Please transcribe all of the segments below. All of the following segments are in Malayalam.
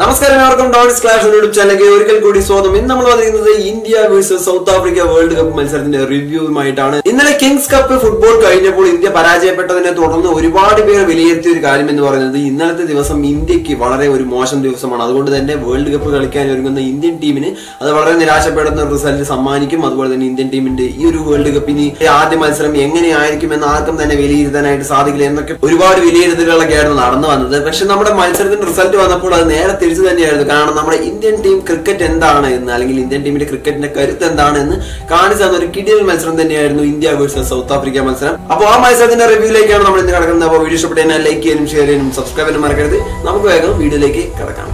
നമസ്കാരം എല്ലാവർക്കും ഡോൺസ് ക്ലാഷ് യൂട്യൂബ് ചാനലിലേക്ക് ഒരിക്കൽ കൂടി സ്വാഗതം. ഇന്ന് നമ്മൾ വന്നിരിക്കുന്നത് India versus South Africa world cup മത്സരത്തിന്റെ റിവ്യൂവുമായിട്ടാണ്. ഇന്നലെ കിങ്സ് കപ്പ് ഫുട്ബോൾ കഴിഞ്ഞപ്പോൾ ഇന്ത്യ പരാജയപ്പെട്ടതിനെ തുടർന്ന് ഒരുപാട് പേർ വിലയിരുത്തിയ ഒരു കാര്യം എന്ന് പറയുന്നത് ഇന്നലത്തെ ദിവസം ഇന്ത്യയ്ക്ക് വളരെ ഒരു മോശം ദിവസമാണ്. അതുകൊണ്ട് തന്നെ വേൾഡ് കപ്പ് കളിക്കാൻ ഒരുങ്ങുന്ന ഇന്ത്യൻ ടീമിന് അത് വളരെ നിരാശപ്പെടുന്ന റിസൾട്ട് സമ്മാനിക്കും. അതുപോലെ തന്നെ ഇന്ത്യൻ ടീമിന്റെ ഈ ഒരു വേൾഡ് കപ്പിന് ആദ്യ മത്സരം എങ്ങനെയായിരിക്കും എന്ന് ആർക്കും തന്നെ വിലയിരുത്താനായിട്ട് സാധിക്കില്ല എന്നൊക്കെ ഒരുപാട് വിലയിരുത്തലുകളൊക്കെ നടന്നു വന്നത്. പക്ഷെ നമ്മുടെ മത്സരത്തിന്റെ റിസൾട്ട് വന്നപ്പോൾ അത് നേരെ തിരിച്ചു തന്നെയായിരുന്നു. കാരണം നമ്മുടെ ഇന്ത്യൻ ടീം ക്രിക്കറ്റ് എന്താണ് എന്ന് അല്ലെങ്കിൽ ഇന്ത്യൻ ടീമിന്റെ ക്രിക്കറ്റിന്റെ കരുത്ത് എന്താണ് എന്ന് കാണിച്ചു തന്ന ഒരു കിടിയൽ മത്സരം തന്നെയായിരുന്നു ഇന്ത്യ വേഴ്സസ് സൗത്ത് ആഫ്രിക്ക മത്സരം. അപ്പോൾ ആ മത്സരത്തിന്റെ റിവ്യൂലേക്കാണ് നമ്മൾ ഇന്ന് കിടക്കുന്നത്. അപ്പോൾ വീഡിയോ ഇഷ്ടപ്പെട്ടതിനാൽ ലൈക്ക് ചെയ്യാനും ഷെയർ ചെയ്യാനും സബ്സ്ക്രൈബ് ചെയ്യാനും മറക്കരുത്. നമുക്ക് വേഗം വീഡിയോയിലേക്ക് കിടക്കാം.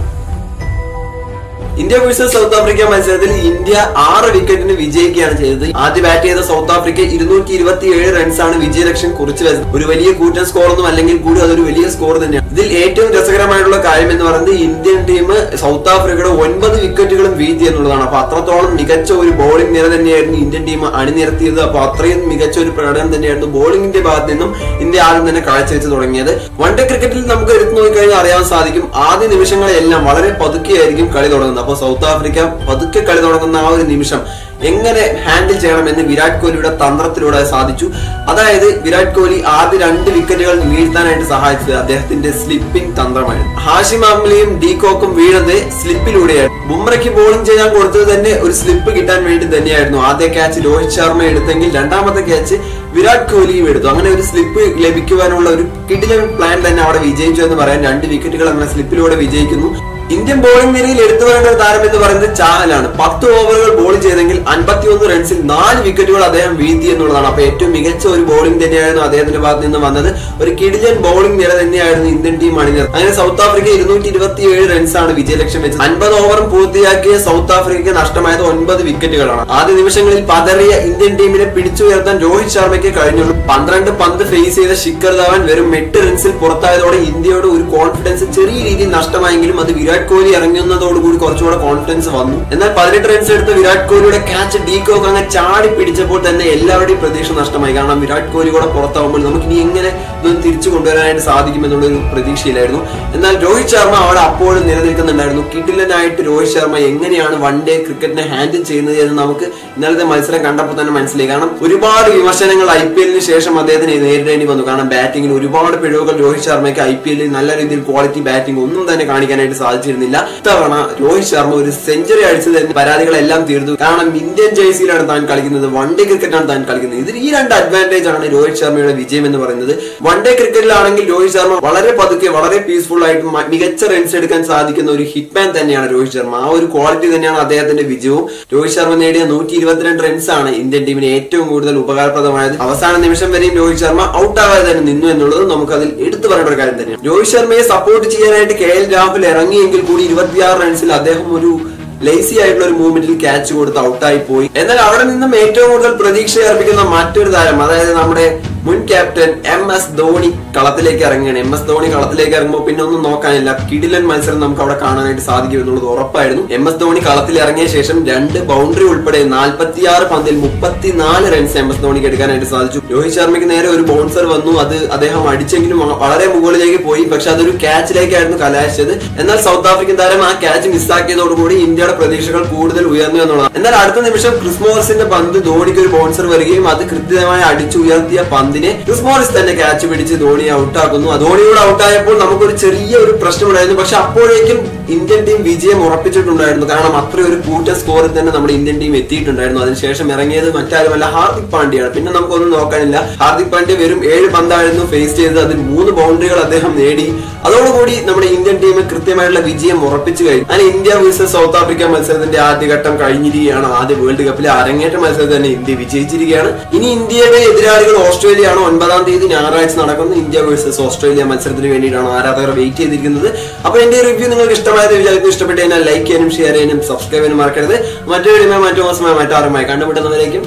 ഇന്ത്യ വേഴ്സസ് സൗത്ത് ആഫ്രിക്ക മത്സരത്തിൽ ഇന്ത്യ ആറ് വിക്കറ്റിന് വിജയിക്കുകയാണ് ചെയ്തത്. ആദ്യ ബാറ്റ് ചെയ്ത സൗത്ത് ആഫ്രിക്ക ഇരുന്നൂറ്റി ഇരുപത്തി ഏഴ് റൺസാണ് വിജയലക്ഷ്യം കുറിച്ചു വരുന്നത്. ഒരു വലിയ കൂറ്റൻ സ്കോർ ഒന്നും അല്ലെങ്കിൽ കൂടി അതൊരു വലിയ സ്കോർ തന്നെയാണ്. ഇതിൽ ഏറ്റവും രസകരമായിട്ടുള്ള കാര്യം എന്ന് പറയുന്നത് ഇന്ത്യൻ ടീം സൗത്ത് ആഫ്രിക്കയുടെ ഒൻപത് വിക്കറ്റുകളും വീഴ്ത്തി എന്നുള്ളതാണ്. അപ്പൊ അത്രത്തോളം മികച്ച ഒരു ബോളിംഗ് നിര തന്നെയായിരുന്നു ഇന്ത്യൻ ടീം അണിനിരത്തിയത്. അപ്പൊ അത്രയും മികച്ച ഒരു പ്രകടനം തന്നെയായിരുന്നു ബോളിംഗിന്റെ ഭാഗത്ത് നിന്നും ഇന്ത്യ ആദ്യം തന്നെ കാഴ്ചവെച്ച് തുടങ്ങിയത്. വൺ ഡേ ക്രിക്കറ്റിൽ നമുക്ക് എടുത്തു നോക്കിക്കഴിഞ്ഞാൽ അറിയാൻ സാധിക്കും. ആദ്യ നിമിഷങ്ങളെല്ലാം വളരെ പതുക്കെയായിരിക്കും കളി തുടങ്ങുന്നത്. അപ്പോൾ സൗത്ത് ആഫ്രിക്ക പതുക്കെ കളി തുടങ്ങുന്ന ആ ഒരു നിമിഷം എങ്ങനെ ഹാൻഡിൽ ചെയ്യണമെന്ന് വിരാട് കോഹ്ലിയുടെ തന്ത്രത്തിലൂടെ സാധിച്ചു. അതായത് വിരാട് കോഹ്ലി ആദ്യ രണ്ട് വിക്കറ്റുകൾ വീഴ്ത്താനായിട്ട് സഹായിച്ചത് അദ്ദേഹത്തിന്റെ സ്ലിപ്പിംഗ് തന്ത്രമായിരുന്നു ഹാഷിം ആംലിയും ഡീകോക്കും വീഴുന്നത് സ്ലിപ്പിലൂടെയാണ് ബുംറയ്ക്ക് ബോളിംഗ് ചെയ്യാൻ കൊടുത്തത് തന്നെ ഒരു സ്ലിപ്പ് കിട്ടാൻ വേണ്ടി തന്നെയായിരുന്നു. ആദ്യ ക്യാച്ച് രോഹിത് ശർമ്മ എടുത്തെങ്കിൽ രണ്ടാമത്തെ ക്യാച്ച് വിരാട് കോഹ്ലിയും എടുത്തു. അങ്ങനെ ഒരു സ്ലിപ്പ് ലഭിക്കുവാനുള്ള ഒരു കിടിലൻ പ്ലാൻ തന്നെ അവിടെ വിജയിച്ചു എന്ന് പറയാൻ രണ്ട് വിക്കറ്റുകൾ അങ്ങനെ സ്ലിപ്പിലൂടെ വിജയിക്കുന്നു. ഇന്ത്യൻ ബോളിംഗ് നിരയിൽ എടുത്തു പറയേണ്ട ഒരു താരം എന്ന് പറയുന്നത് ചാഹലാണ് പത്ത് ഓവറുകൾ ബോൾ ചെയ്തെങ്കിൽ അൻപത്തിയൊന്ന് റൺസിൽ നാല് വിക്കറ്റുകൾ അദ്ദേഹം വീഴ്ത്തി എന്നുള്ളതാണ്. അപ്പൊ ഏറ്റവും മികച്ച ഒരു ബോളിംഗ് തന്നെയായിരുന്നു അദ്ദേഹത്തിന്റെ ഭാഗത്ത് നിന്ന് വന്നത്. ഒരു കിടിലൻ ബോളിംഗ് നിര തന്നെയായിരുന്നു ഇന്ത്യൻ ടീം അണിഞ്ഞത്. അങ്ങനെ സൗത്ത് ആഫ്രിക്ക ഇരുന്നൂറ്റി ഇരുപത്തിയേഴ് റൺസാണ് വിജയലക്ഷ്യം വെച്ചത്. അൻപത് ഓവറും പൂർത്തിയാക്കിയ സൗത്ത് ആഫ്രിക്കയ്ക്ക് നഷ്ടമായത് ഒൻപത് വിക്കറ്റുകളാണ് ആദ്യ നിമിഷങ്ങളിൽ പതറിയ ഇന്ത്യൻ ടീമിനെ പിടിച്ചുയർത്താൻ രോഹിത് ശർമ്മയ്ക്ക് കഴിഞ്ഞുള്ളൂ. പന്ത്രണ്ട് പന്ത് ഫേസ് ചെയ്ത ശിഖർ ധവാൻ വെറും എട്ട് റൺസിൽ പുറത്തായതോടെ ഇന്ത്യയുടെ ഒരു കോൺഫിഡൻസ് ചെറിയ രീതിയിൽ നഷ്ടമായെങ്കിലും അത് വിരാട് കോഹ്ലി ഇറങ്ങുന്നതോടുകൂടി കുറച്ചുകൂടെ കോൺഫിഡൻസ് വന്നു. എന്നാൽ പതിനെട്ട് റൺസ് എടുത്ത വിരാട് കോഹ്ലിയുടെ ക്യാച്ച് ഡീകോക്ക് അങ്ങനെ ചാടി പിടിച്ചപ്പോൾ തന്നെ എല്ലാവരുടെയും പ്രതീക്ഷ നഷ്ടമായി. കാരണം വിരാട് കോഹ്ലി കൂടെ പുറത്താവുമ്പോൾ നമുക്ക് ഇനി എങ്ങനെ ഇതൊന്ന് തിരിച്ചു കൊണ്ടുവരാനായിട്ട് സാധിക്കുമെന്നുള്ള ഒരു പ്രതീക്ഷയിലായിരുന്നു. എന്നാൽ രോഹിത് ശർമ്മ അവിടെ അപ്പോഴും നിലനിൽക്കുന്നുണ്ടായിരുന്നു. കിടിലനായിട്ട് രോഹിത് ശർമ്മ എങ്ങനെയാണ് വൺ ഡേ ക്രിക്കറ്റിനെ ഹാൻഡിൽ ചെയ്യുന്നത് എന്ന് നമുക്ക് ഇന്നലത്തെ മത്സരം കണ്ടപ്പോൾ തന്നെ മനസ്സിലായി. കാരണം ഒരുപാട് വിമർശനങ്ങൾ ഐ പി എല്ലിന് ശേഷം അദ്ദേഹത്തിന് നേരിടേണ്ടി വന്നു. കാരണം ബാറ്റിംഗിൽ ഒരുപാട് പിഴവുകൾ രോഹിത് ശർമ്മയ്ക്ക് ഐ പി എല്ലിൽ നല്ല രീതിയിൽ ക്വാളിറ്റി ബാറ്റിംഗ് ഒന്നും തന്നെ കാണിക്കാനായിട്ട് സാധിച്ചിരുന്നില്ല ഇത്തവണ രോഹിത് ശർമ്മ ഒരു സെഞ്ചുറി അടിച്ചത് പരാതികളെല്ലാം തീർന്നു. കാരണം ഇന്ത്യൻ ജേഴ്സിയിലാണ് താൻ കളിക്കുന്നത്. വൺ ഡേ ക്രിക്കറ്റാണ് താൻ കളിക്കുന്നത്. ഇതിൽ ഈ രണ്ട് അഡ്വാന്റേജ് ആണ് രോഹിത് ശർമ്മയുടെ വിജയം എന്ന് പറയുന്നത്. വൺ ഡേ ക്രിക്കറ്റിലാണെങ്കിൽ രോഹിത് ശർമ്മ വളരെ പതുക്കെ വളരെ പീസ്ഫുൾ ആയിട്ട് മികച്ച റൺസ് എടുക്കാൻ സാധിക്കുന്ന ഒരു ഹിറ്റ്മാൻ തന്നെയാണ് രോഹിത് ശർമ്മ. ആ ഒരു ക്വാളിറ്റി തന്നെയാണ് അദ്ദേഹത്തിന്റെ വിജയവും. രോഹിത് ശർമ്മ നേടിയ നൂറ്റി ഇരുപത്തിരണ്ട് റൺസ് ആണ് ഇന്ത്യൻ ടീമിന് ഏറ്റവും കൂടുതൽ ഉപകാരപ്രദമായത്. അവസാന നിമിഷം വരെയും രോഹിത് ശർമ്മ ഔട്ട് ആവാതെ തന്നെ നിന്നു എന്നുള്ളത് നമുക്ക് അതിൽ എടുത്തു പറയേണ്ട ഒരു കാര്യം തന്നെയാണ്. രോഹിത് ശർമ്മയെ സപ്പോർട്ട് ചെയ്യാനായിട്ട് കെ എൽ രാഹുൽ ഇറങ്ങിയെങ്കിൽ കൂടി ഇരുപത്തിയാറ് റൺസിൽ അദ്ദേഹം ഒരു ലേസി ആയിട്ടുള്ള ഒരു മൂവ്മെന്റിൽ ക്യാച്ച് കൊടുത്ത് ഔട്ടായി പോയി. എന്നാൽ അവിടെ നിന്നും ഏറ്റവും കൂടുതൽ പ്രതീക്ഷ അർപ്പിക്കുന്ന മറ്റൊരു താരം അതായത് നമ്മുടെ മുൻ ക്യാപ്റ്റൻ എം എസ് ധോണി കളത്തിലേക്ക് ഇറങ്ങുകയാണ്. എം എസ് ധോണി കളത്തിലേക്ക് ഇറങ്ങുമ്പോൾ പിന്നെ ഒന്നും നോക്കാനില്ല. കിടിലൻ മത്സരം നമുക്ക് അവിടെ കാണാനായിട്ട് സാധിക്കും എന്നുള്ളത് ഉറപ്പായിരുന്നു. എം എസ് ധോണി കളത്തിൽ ഇറങ്ങിയ ശേഷം രണ്ട് ബൗണ്ടറി ഉൾപ്പെടെ നാൽപ്പത്തിയാറ് പന്തിൽ മുപ്പത്തിനാല് റൺസ് എം എസ് ധോണിക്ക് എടുക്കാനായിട്ട് സാധിച്ചു. രോഹിത് ശർമ്മയ്ക്ക് നേരെ ഒരു ബൗൺസർ വന്നു. അത് അദ്ദേഹം അടിച്ചെങ്കിലും വളരെ മുകളിലേക്ക് പോയി. പക്ഷെ അതൊരു ക്യാച്ചിലേക്കായിരുന്നു കലാശിച്ചത്. എന്നാൽ സൗത്ത് ആഫ്രിക്കൻ താരം ആ ക്യാച്ച് മിസ്സാക്കിയതോടുകൂടി ഇന്ത്യയുടെ പ്രതീക്ഷകൾ കൂടുതൽ ഉയർന്നു എന്നുള്ളതാണ്. എന്നാൽ അടുത്ത നിമിഷം ക്രിസ്മോസിന്റെ പന്ത് ധോണിക്ക് ഒരു ബൗൺസർ വരികയും അത് കൃത്യമായി അടിച്ചുയർത്തിയ പന്തിനെ ക്രിസ്മോറിസ് തന്നെ ക്യാച്ച് പിടിച്ച് ധോണിയെ ഔട്ടാക്കുന്നു ധോണിയോട് ഔട്ടായപ്പോൾ നമുക്കൊരു ചെറിയ ഒരു പ്രശ്നമുണ്ടായിരുന്നു. പക്ഷെ അപ്പോഴേക്കും ഇന്ത്യൻ ടീം വിജയം ഉറപ്പിച്ചിട്ടുണ്ടായിരുന്നു. കാരണം അത്ര ഒരു കൂറ്റ സ്കോറിൽ തന്നെ നമ്മുടെ ഇന്ത്യൻ ടീം എത്തിയിട്ടുണ്ടായിരുന്നു. അതിനുശേഷം ഇറങ്ങിയത് മറ്റാരുമല്ല ഹാർദിക് പാണ്ഡ്യയാണ്. പിന്നെ നമുക്കൊന്നും നോക്കാനില്ല. ഹാർദിക് പാണ്ഡ്യ വെറും ഏഴ് പന്തായിരുന്നു ഫേസ് ചെയ്തത്. അതിൽ മൂന്ന് ബൗണ്ടറികൾ അദ്ദേഹം നേടി. അതോടുകൂടി നമ്മുടെ ഇന്ത്യൻ ടീം കൃത്യമായിട്ടുള്ള വിജയം ഉറപ്പിച്ചു കഴിഞ്ഞു. അങ്ങനെ ഇന്ത്യ വേഴ്സസ് സൗത്ത് ആഫ്രിക്ക മത്സരത്തിന്റെ ആദ്യഘട്ടം കഴിഞ്ഞിരിക്കുകയാണ്. ആദ്യ വേൾഡ് കപ്പിലെ അരങ്ങേറ്റ മത്സരത്തിൽ തന്നെ ഇന്ത്യ വിജയിച്ചിരിക്കുകയാണ്. ഇനി ഇന്ത്യയുടെ എതിരാളികൾ ഓസ്ട്രേലിയയാണ്. ഒൻപതാം തീയതി ഞായറാഴ്ച നടക്കുന്ന ഇന്ത്യ വേഴ്സസ് ഓസ്ട്രേലിയ മത്സരത്തിന് വേണ്ടിയിട്ടാണ് ആരാധകർ വെയിറ്റ് ചെയ്തിരിക്കുന്നത്. അപ്പൊ എന്റെ റിവ്യൂ നിങ്ങൾക്ക് ഇഷ്ടമായത് വിചാരിക്കും ഇഷ്ടപ്പെട്ട് കഴിഞ്ഞാൽ ലൈക്ക് ചെയ്യാനും ഷെയർ ചെയ്യാനും സബ്സ്ക്രൈബ് ചെയ്യാനും മറക്കരുത്. മറ്റൊരു മറ്റു മാസമായി മറ്റാറുമായി കണ്ടുമുട്ടുന്നവരേക്കും